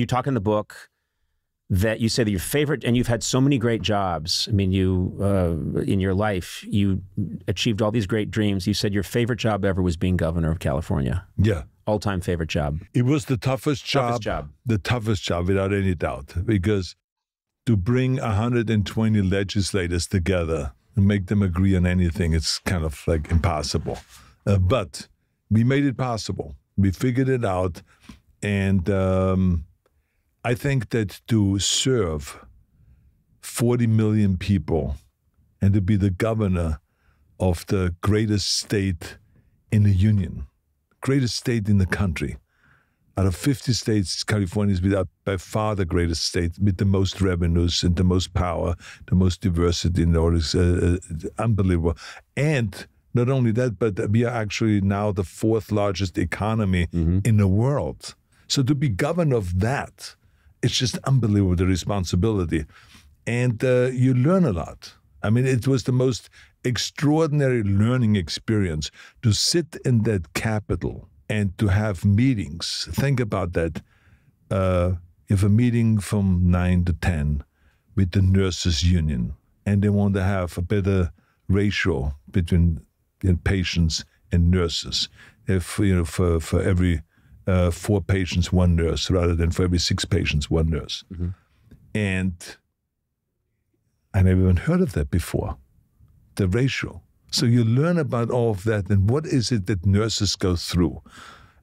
you talk in the book that you say that your favorite, and you've had so many great jobs. I mean, you uh, in your life, you achieved all these great dreams. You said your favorite job ever was being governor of California. Yeah. All time favorite job. It was the toughest job. Toughest job. The toughest job, without any doubt, because to bring 120 legislators together and make them agree on anything, it's kind of like impossible. Uh, but we made it possible. We figured it out, and. Um, I think that to serve 40 million people and to be the governor of the greatest state in the union, greatest state in the country, out of 50 states, California is without by far the greatest state with the most revenues and the most power, the most diversity in order. Uh, uh, unbelievable. And not only that, but we are actually now the fourth largest economy mm-hmm. in the world. So to be governor of that, it's just unbelievable the responsibility, and uh, you learn a lot. I mean, it was the most extraordinary learning experience to sit in that capitol and to have meetings. Think about that. Uh, if a meeting from nine to ten with the nurses union, and they want to have a better ratio between you know, patients and nurses. If you know, for for every uh, four patients, one nurse, rather than for every six patients, one nurse. Mm-hmm. And I never even heard of that before, the ratio. So you learn about all of that and what is it that nurses go through.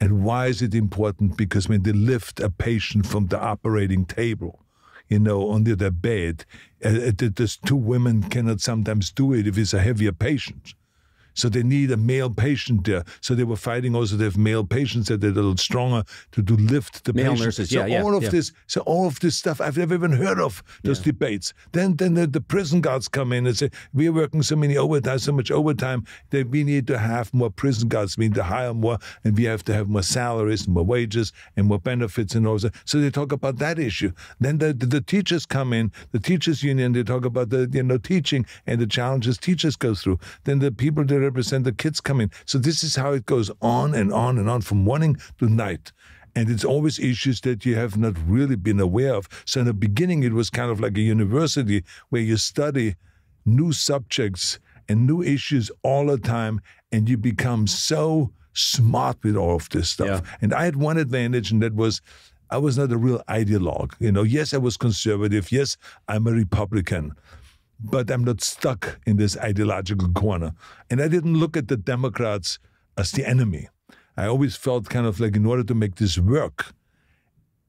And why is it important? Because when they lift a patient from the operating table, you know, under their bed, uh, those two women cannot sometimes do it if it's a heavier patient. So they need a male patient there. So they were fighting also to have male patients that they're a little stronger to, to lift the male patient. nurses. So yeah, all yeah, of yeah. this, so all of this stuff, I've never even heard of those Yeah. debates. Then then the, the prison guards come in and say, we are working so many overtime, uh, so much overtime that we need to have more prison guards. We need to hire more, and we have to have more salaries, and more wages, and more benefits, and all that. So they talk about that issue. Then the, the, the teachers come in, the teachers union. They talk about the you know teaching and the challenges teachers go through. Then the people that represent the kids come in. So this is how it goes on and on and on from morning to night. And it's always issues that you have not really been aware of. So in the beginning, it was kind of like a university where you study new subjects and new issues all the time, and you become so smart with all of this stuff. Yeah. And I had one advantage, and that was I was not a real ideologue. You know, yes, I was conservative. Yes, I'm a Republican but I'm not stuck in this ideological corner. And I didn't look at the Democrats as the enemy. I always felt kind of like in order to make this work,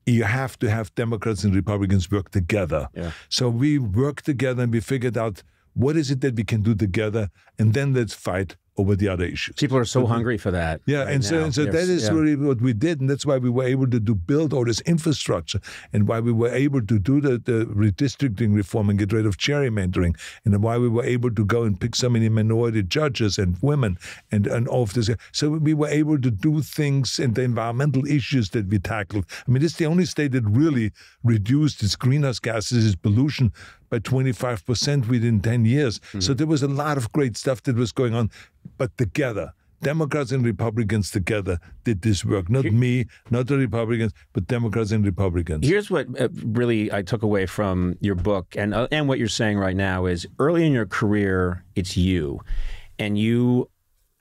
you have to have Democrats and Republicans work together. Yeah. So we worked together and we figured out what is it that we can do together, and then let's fight over the other issues. People are so mm-hmm. hungry for that. Yeah, right and so now. and so There's- that is yeah. really what we did, and that's why we were able to do build all this infrastructure, and why we were able to do the, the redistricting reform and get rid of gerrymandering, and why we were able to go and pick so many minority judges and women and and all of this. So we were able to do things and the environmental issues that we tackled. I mean, it's the only state that really reduced its greenhouse gases, its pollution by 25% within 10 years. So there was a lot of great stuff that was going on, but together. Democrats and Republicans together did this work. Not me, not the Republicans, but Democrats and Republicans. Here's what uh, really I took away from your book and uh, and what you're saying right now is early in your career it's you and you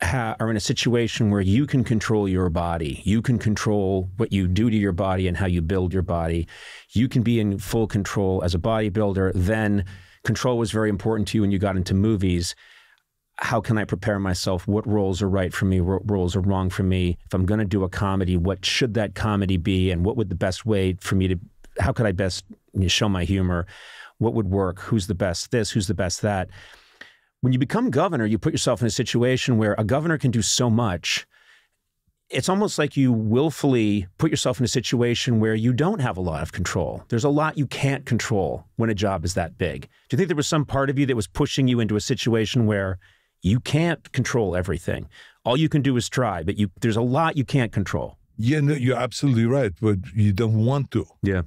ha- are in a situation where you can control your body. You can control what you do to your body and how you build your body. You can be in full control as a bodybuilder. Then control was very important to you when you got into movies how can I prepare myself? What roles are right for me? What roles are wrong for me? If I'm going to do a comedy, what should that comedy be? And what would the best way for me to, how could I best show my humor? What would work? Who's the best this? Who's the best that? When you become governor, you put yourself in a situation where a governor can do so much. It's almost like you willfully put yourself in a situation where you don't have a lot of control. There's a lot you can't control when a job is that big. Do you think there was some part of you that was pushing you into a situation where you can't control everything. All you can do is try, but you there's a lot you can't control. Yeah, no, you're absolutely right, but you don't want to. Yeah.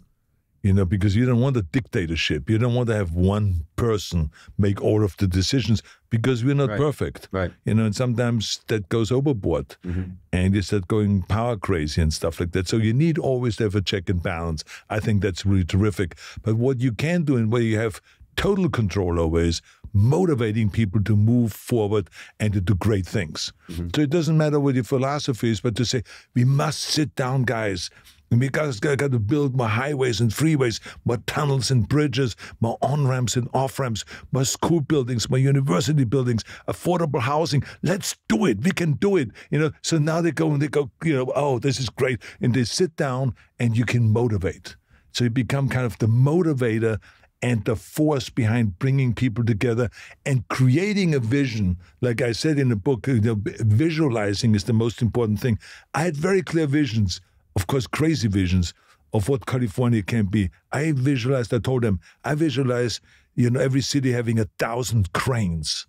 You know, because you don't want a dictatorship. You don't want to have one person make all of the decisions because we're not Right. perfect. Right. You know, and sometimes that goes overboard mm-hmm. and you start going power crazy and stuff like that. So you need always to have a check and balance. I think that's really terrific. But what you can do and where you have total control over is motivating people to move forward and to do great things. Mm-hmm. So it doesn't matter what your philosophy is, but to say, we must sit down, guys. We got, got to build my highways and freeways, my tunnels and bridges, my on ramps and off ramps, my school buildings, my university buildings, affordable housing. Let's do it. We can do it. You know. So now they go and they go. You know, oh, this is great, and they sit down and you can motivate. So you become kind of the motivator and the force behind bringing people together and creating a vision. Like I said in the book, you know, visualizing is the most important thing. I had very clear visions, of course, crazy visions of what California can be. I visualized, I told them, I visualize, you know, every city having a thousand cranes.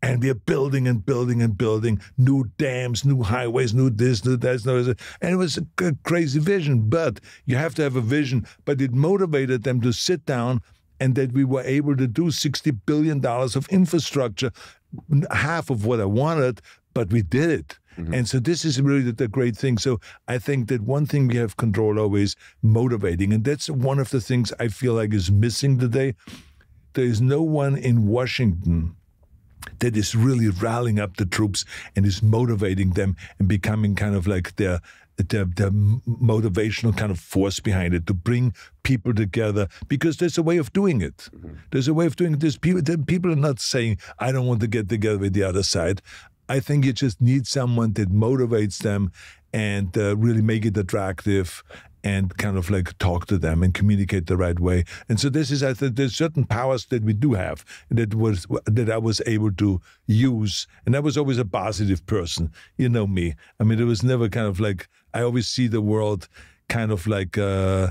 And we are building and building and building new dams, new highways, new this, new that, new that. And it was a crazy vision, but you have to have a vision. But it motivated them to sit down and that we were able to do $60 billion of infrastructure, half of what I wanted, but we did it. Mm-hmm. And so this is really the, the great thing. So I think that one thing we have control over is motivating. And that's one of the things I feel like is missing today. There is no one in Washington that is really rallying up the troops and is motivating them and becoming kind of like their their, their motivational kind of force behind it to bring people together because there's a way of doing it. Mm-hmm. There's a way of doing it. There's people, people are not saying, I don't want to get together with the other side. I think you just need someone that motivates them and uh, really make it attractive and kind of like talk to them and communicate the right way. And so this is, I think, there's certain powers that we do have that was that I was able to use, and I was always a positive person. You know me. I mean, it was never kind of like I always see the world kind of like uh,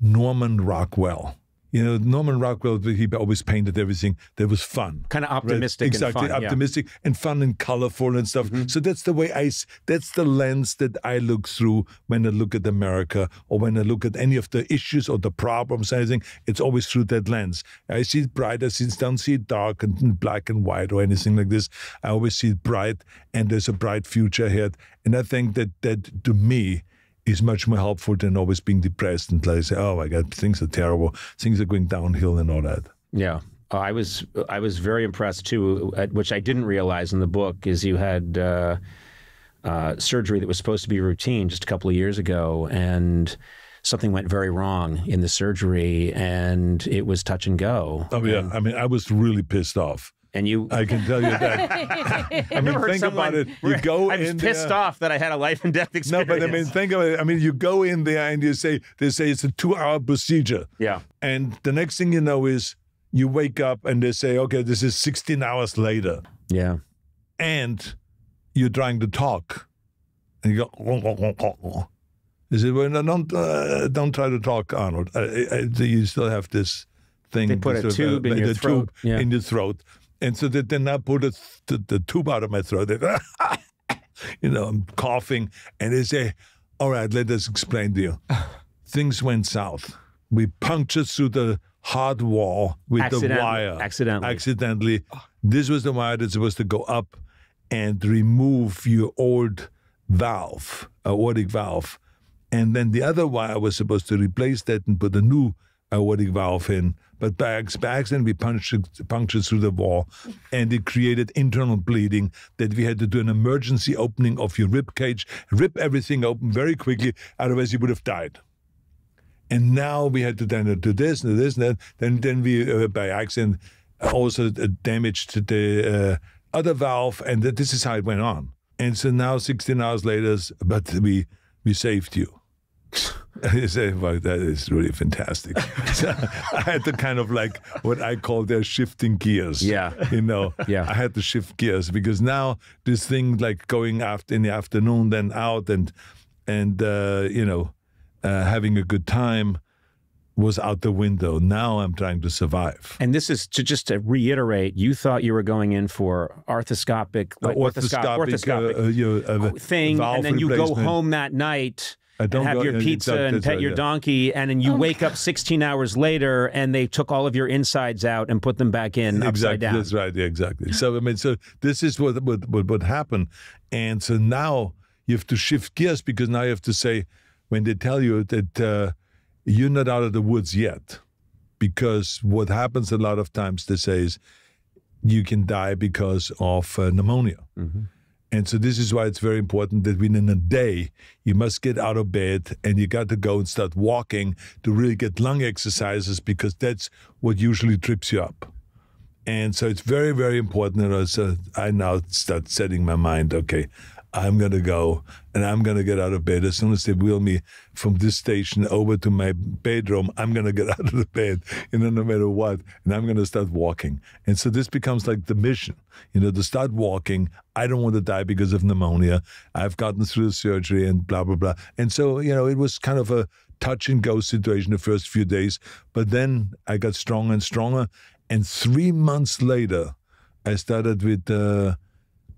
Norman Rockwell. You know, Norman Rockwell, he always painted everything that was fun. Kind of Right? optimistic exactly, and fun. yeah. optimistic and fun and colorful and stuff. Mm-hmm. So that's the way I, that's the lens that I look through when I look at America or when I look at any of the issues or the problems. Anything, it's always through that lens. I see it bright. I see, don't see it dark and black and white or anything like this. I always see it bright, and there's a bright future ahead. And I think that that to me is much more helpful than always being depressed and like say, oh my God, things are terrible, things are going downhill and all that. Yeah. Uh, I was I was very impressed too, at, which I didn't realize in the book, is you had uh, uh, surgery that was supposed to be routine just a couple of years ago, and something went very wrong in the surgery, and it was touch and go. Oh yeah, I mean, I was really pissed off. And you, I can tell you that. I I've never mean, heard think someone. about it. You go I was in pissed there- off that I had a life and death experience. No, but I mean, think about it. I mean, you go in there and you say they say it's a two-hour procedure, yeah, and the next thing you know is you wake up and they say, okay, this is 16 hours later, yeah, and you're trying to talk, and you go. They say, well, no, don't uh, don't try to talk, Arnold. Uh, uh, you still have this thing. They put a sort of, tube in your throat. tube Yeah. in your throat, and so they then I put a, the, the tube out of my throat. They, you know, I'm coughing, and they say, "All right, let us explain to you." Things went south. We punctured through the hard wall with the wire. accidentally. Accidentally. Oh. This was the wire that's supposed to go up and remove your old valve, aortic valve. And then the other wire was supposed to replace that and put a new aortic valve in. But ac- by accident, we punctured, punctured through the wall, and it created internal bleeding that we had to do an emergency opening of your rib cage, rip everything open very quickly, otherwise you would have died. And now we had to then do this and this and that. Then, then we, uh, by accident, also uh, damaged the uh, other valve, and this is how it went on. And so now, 16 hours later, but we we saved you. I say, well, that is really fantastic. so I had to kind of like what I call their shifting gears. Yeah. You know, Yeah. I had to shift gears because now this thing like going after in the afternoon, then out and, and, uh, you know, uh, having a good time was out the window. Now I'm trying to survive. And this is to just to reiterate, you thought you were going in for arthroscopic, like orthoscopic, orthoscopic, orthoscopic uh, uh, you know, uh, thing, and then you go home that night and don't have go- your yeah, pizza exactly, and that's pet right, your yeah. donkey, and then you wake up 16 hours later and they took all of your insides out and put them back in upside exactly down. that's right yeah, exactly. So i mean so this is what what what, what happened. And so now you have to shift gears because now you have to say when they tell you that uh, you're not out of the woods yet because what happens a lot of times they say is you can die because of uh, pneumonia and so this is why it's very important that within a day you must get out of bed and you got to go and start walking to really get lung exercises because that's what usually trips you up. And so it's very, very important. And so uh, I now start setting my mind, okay, I'm going to go and I'm going to get out of bed. As soon as they wheel me from this station over to my bedroom, I'm going to get out of the bed, you know, no matter what. And I'm going to start walking. And so this becomes like the mission, you know, to start walking. I don't want to die because of pneumonia. I've gotten through the surgery and blah, blah, blah. And so, you know, it was kind of a touch and go situation the first few days. But then I got stronger and stronger. And three months later, I started with uh,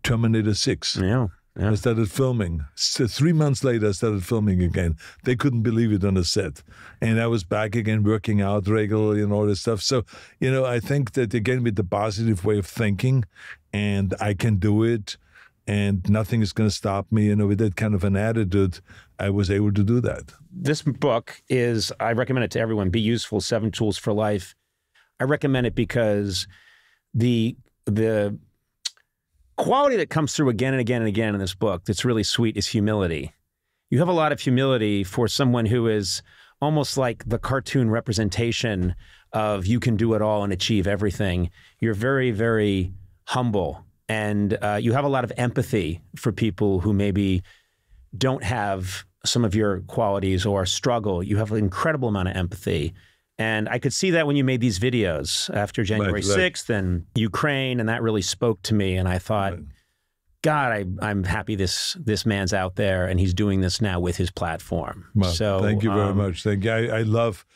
Terminator 6. Yeah. I started filming. So three months later, I started filming again. They couldn't believe it on the set. And I was back again, working out regularly and all this stuff. So, you know, I think that again, with the positive way of thinking, and I can do it, and nothing is going to stop me, you know, with that kind of an attitude, I was able to do that. This book is, I recommend it to everyone Be Useful Seven Tools for Life. I recommend it because the, the, quality that comes through again and again and again in this book that's really sweet is humility. You have a lot of humility for someone who is almost like the cartoon representation of you can do it all and achieve everything. You're very, very humble and uh, you have a lot of empathy for people who maybe don't have some of your qualities or struggle. You have an incredible amount of empathy. And I could see that when you made these videos after January Right, right. 6th and Ukraine, and that really spoke to me. And I thought, God, I, I'm happy this this man's out there and he's doing this now with his platform. Well, so thank you very um, much. Thank you. I, I love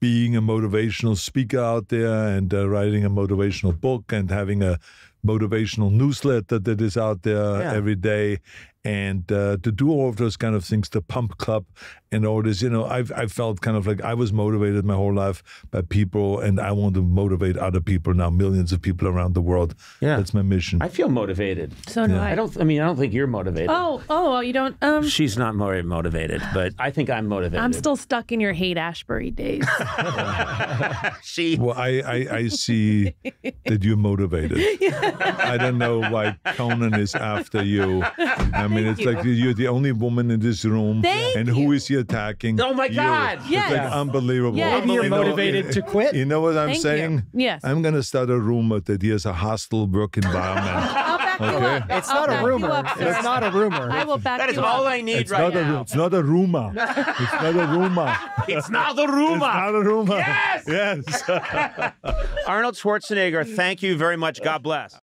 being a motivational speaker out there and uh, writing a motivational book and having a motivational newsletter that is out there Yeah. every day. And uh, to do all of those kind of things, the pump club and all this, you know, I've I felt kind of like I was motivated my whole life by people, and I want to motivate other people now, millions of people around the world. Yeah. that's my mission. I feel motivated. So do I. I don't. I mean, I don't think you're motivated. Oh, oh, well, you don't. Um, She's not more motivated, but I think I'm motivated. I'm still stuck in your Haight-Ashbury days. she. Well, I, I, I see that you're motivated. I don't know why Conan is after you. I mean, it's like you're the only woman in this room. Thank and who is he attacking? Oh my You. God. It's Yes. like unbelievable. Yes. Maybe you're You know, motivated to quit. You know what I'm Thank you. saying? Yes. I'm going to start a rumor that he has a hostile work environment. I'll back you Okay. up. It's I'll not a rumor. up. It's not a rumor. I will back That is you all up. I need it's, right not a, now. it's not a rumor. It's not a rumor. It's not the It's not a rumor. Yes! Yes. Arnold Schwarzenegger, thank you very much. God bless.